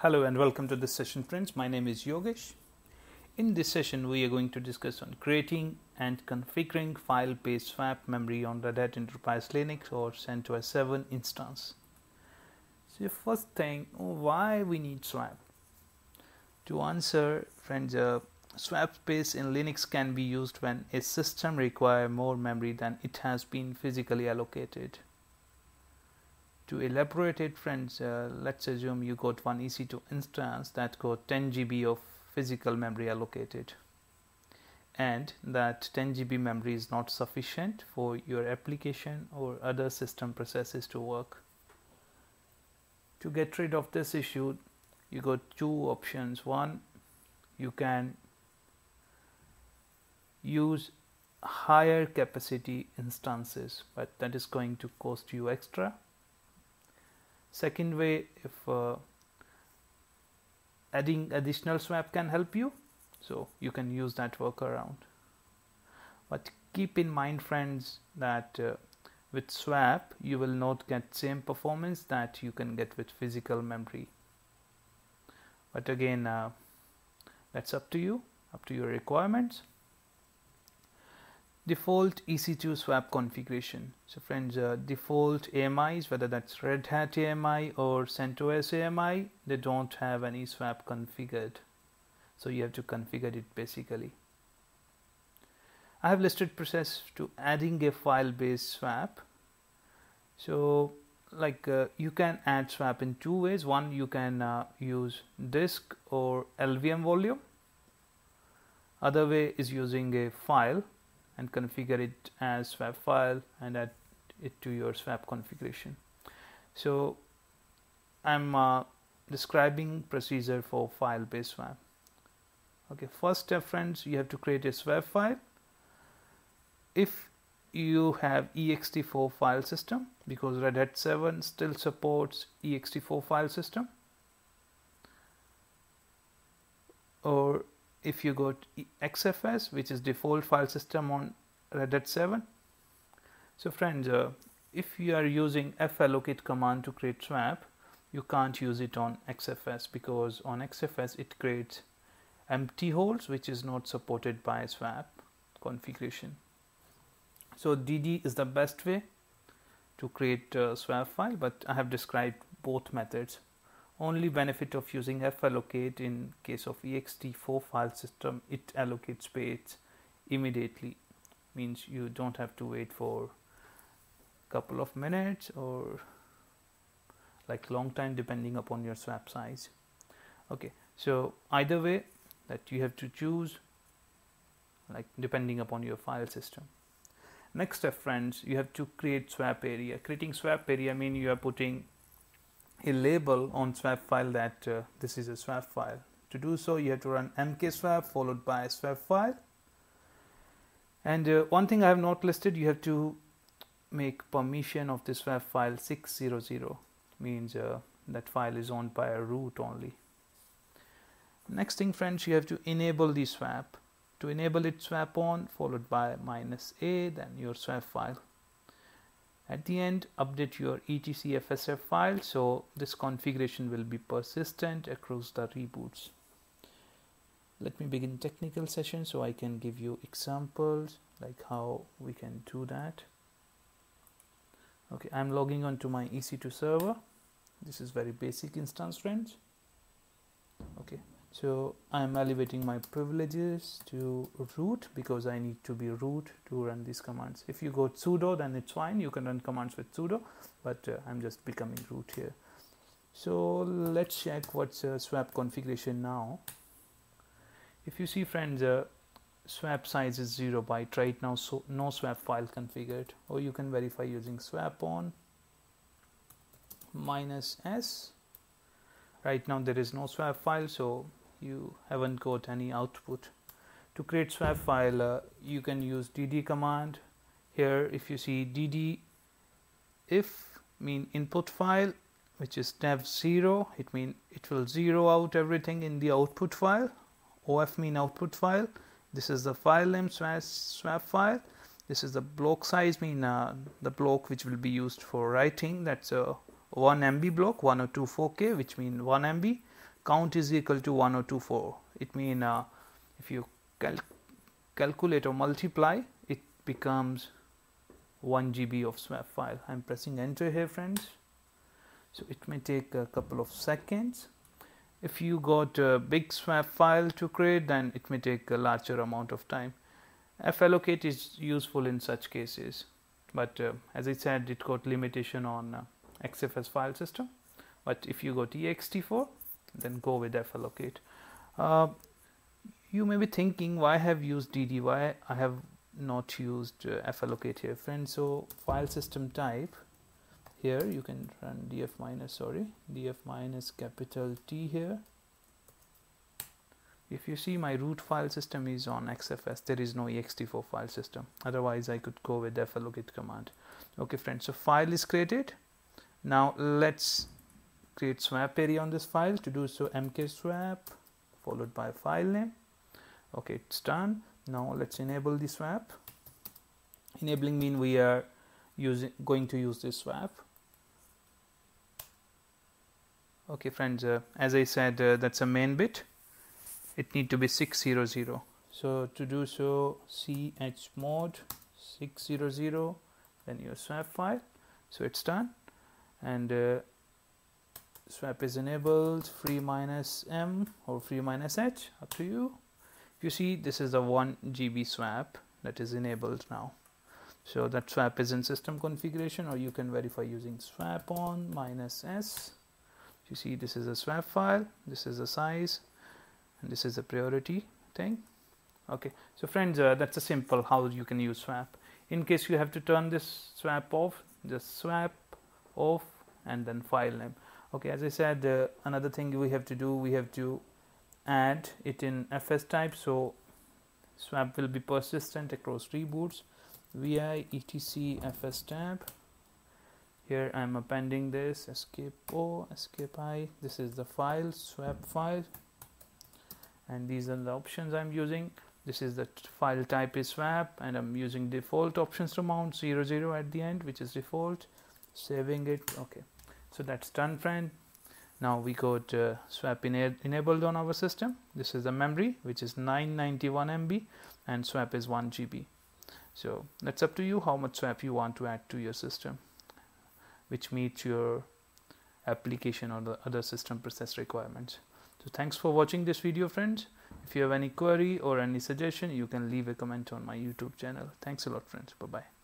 Hello and welcome to this session friends. My name is Yogesh. In this session we are going to discuss on creating and configuring file-based swap memory on Red Hat Enterprise Linux or CentOS 7 instance. So first thing why we need swap? To answer friends uh, swap space in Linux can be used when a system require more memory than it has been physically allocated to elaborate it friends uh, let's assume you got one EC2 instance that got 10 GB of physical memory allocated and that 10 GB memory is not sufficient for your application or other system processes to work. To get rid of this issue you got two options one you can use higher capacity instances but that is going to cost you extra second way if uh, adding additional swap can help you so you can use that workaround. But keep in mind friends that uh, with swap you will not get same performance that you can get with physical memory. But again uh, that's up to you up to your requirements default EC2 swap configuration. So friends, uh, default AMIs, whether that's Red Hat AMI or CentOS AMI, they don't have any swap configured. So you have to configure it basically. I have listed process to adding a file-based swap. So like uh, you can add swap in two ways. One, you can uh, use disk or LVM volume. Other way is using a file and configure it as swap file and add it to your swap configuration. So I'm uh, describing procedure for file based swap. Okay, first step friends, you have to create a swap file. If you have ext4 file system because Red Hat 7 still supports ext4 file system or if you got XFS which is default file system on Red Hat 7 so friends uh, if you are using fallocate command to create swap you can't use it on XFS because on XFS it creates empty holes which is not supported by swap configuration. So DD is the best way to create a swap file but I have described both methods only benefit of using fallocate in case of ext4 file system it allocates space immediately. Means you don't have to wait for a couple of minutes or like long time depending upon your swap size. Okay so either way that you have to choose like depending upon your file system. Next step friends you have to create swap area. Creating swap area mean you are putting a label on swap file that uh, this is a swap file. To do so, you have to run mkswap followed by swap file. And uh, one thing I have not listed, you have to make permission of this swap file 600 means uh, that file is owned by a root only. Next thing friends, you have to enable the swap. To enable it swap on followed by minus a then your swap file at the end update your etc fsf file so this configuration will be persistent across the reboots. Let me begin technical session so I can give you examples like how we can do that. Okay I'm logging on to my EC2 server. This is very basic instance friends okay so I'm elevating my privileges to root because I need to be root to run these commands. If you go sudo then it's fine you can run commands with sudo but uh, I'm just becoming root here. So let's check what's uh, swap configuration now. If you see friends uh, swap size is 0 byte right now so no swap file configured or you can verify using swap on minus s right now there is no swap file so you haven't got any output. To create swap file uh, you can use dd command. Here if you see dd if mean input file which is dev 0 it mean it will zero out everything in the output file. Of mean output file. This is the file name swap, swap file. This is the block size mean uh, the block which will be used for writing. That's a 1 MB block 1024K which means 1 MB count is equal to 1024 it means uh, if you cal calculate or multiply it becomes 1 GB of swap file. I'm pressing enter here friends. So it may take a couple of seconds. If you got a big swap file to create then it may take a larger amount of time. Fallocate is useful in such cases. But uh, as I said it got limitation on uh, XFS file system. But if you go to ext4 then go with fallocate uh, you may be thinking why have used dd why I have not used uh, fallocate here friends so file system type here you can run df minus sorry df minus capital T here. If you see my root file system is on XFS there is no ext4 file system. Otherwise I could go with fallocate command. Okay friends so file is created now let's create swap area on this file. To do so mkswap followed by file name. Okay it's done. Now let's enable the swap. Enabling mean we are using going to use this swap. Okay friends uh, as I said uh, that's a main bit. It need to be 600 so to do so chmod 600 then your swap file. So it's done and uh, swap is enabled free minus m or free minus h up to you. You see this is a 1 GB swap that is enabled now. So that swap is in system configuration or you can verify using swap on minus s. You see this is a swap file this is the size and this is a priority thing. Okay. So friends uh, that's a simple how you can use swap. In case you have to turn this swap off just swap off and then file name. Okay as I said uh, another thing we have to do we have to add it in fs tab. So swap will be persistent across reboots vi etc fs tab. Here I'm appending this escape o escape i. This is the file swap file. And these are the options I'm using. This is the file type is swap and I'm using default options to mount 00 at the end which is default saving it okay so that's done friend now we got uh, swap ena enabled on our system this is the memory which is 991 MB and swap is 1 GB so that's up to you how much swap you want to add to your system which meets your application or the other system process requirements so thanks for watching this video friends. If you have any query or any suggestion you can leave a comment on my YouTube channel. Thanks a lot friends. Bye bye.